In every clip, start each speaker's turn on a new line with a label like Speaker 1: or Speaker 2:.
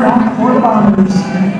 Speaker 1: for the Bombers.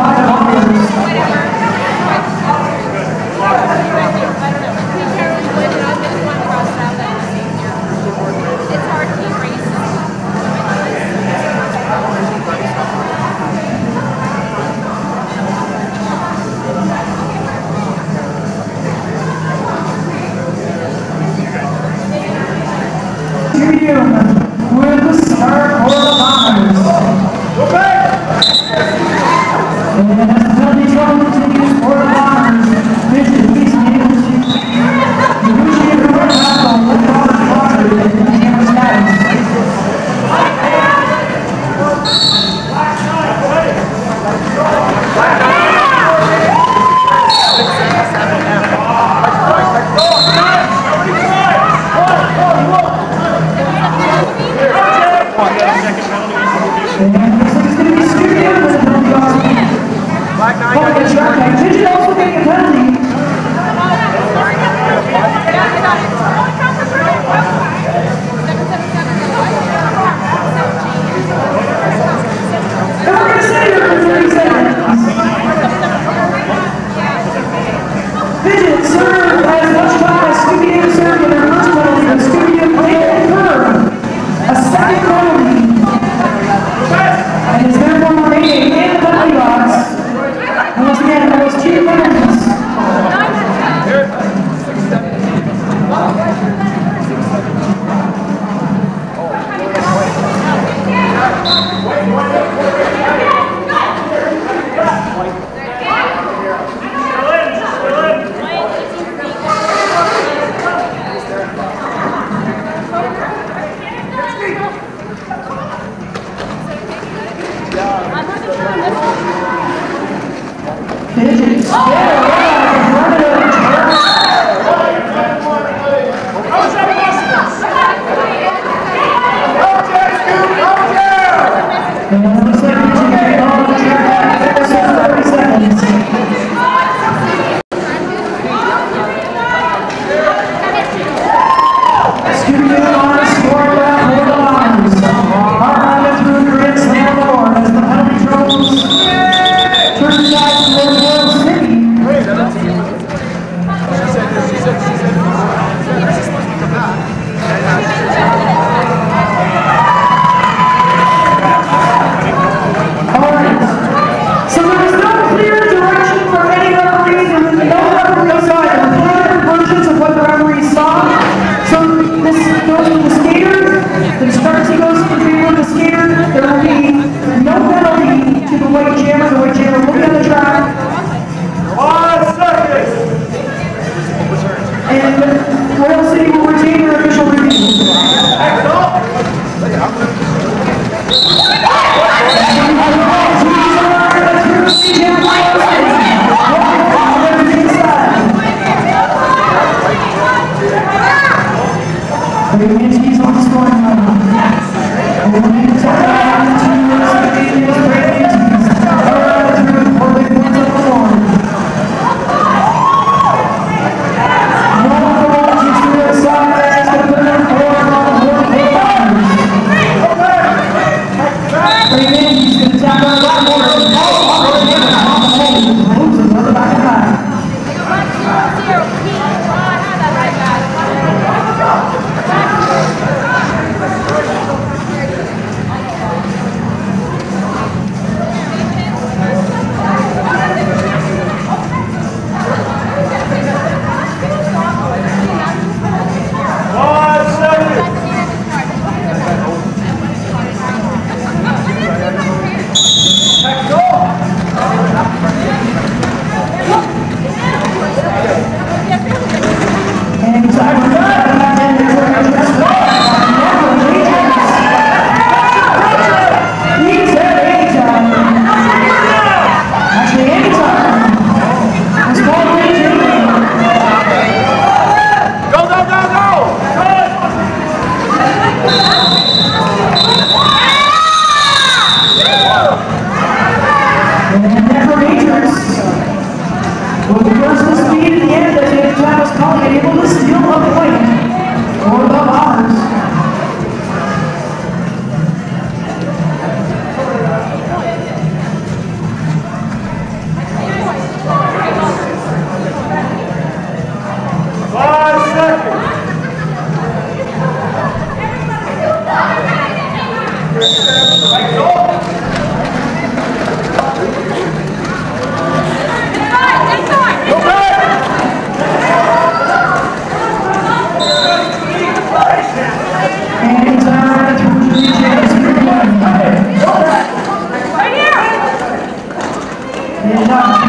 Speaker 2: Thank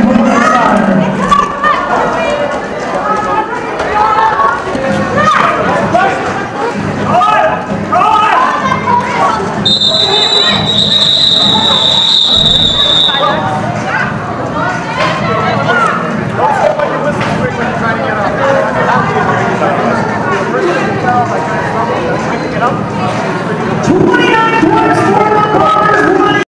Speaker 1: you.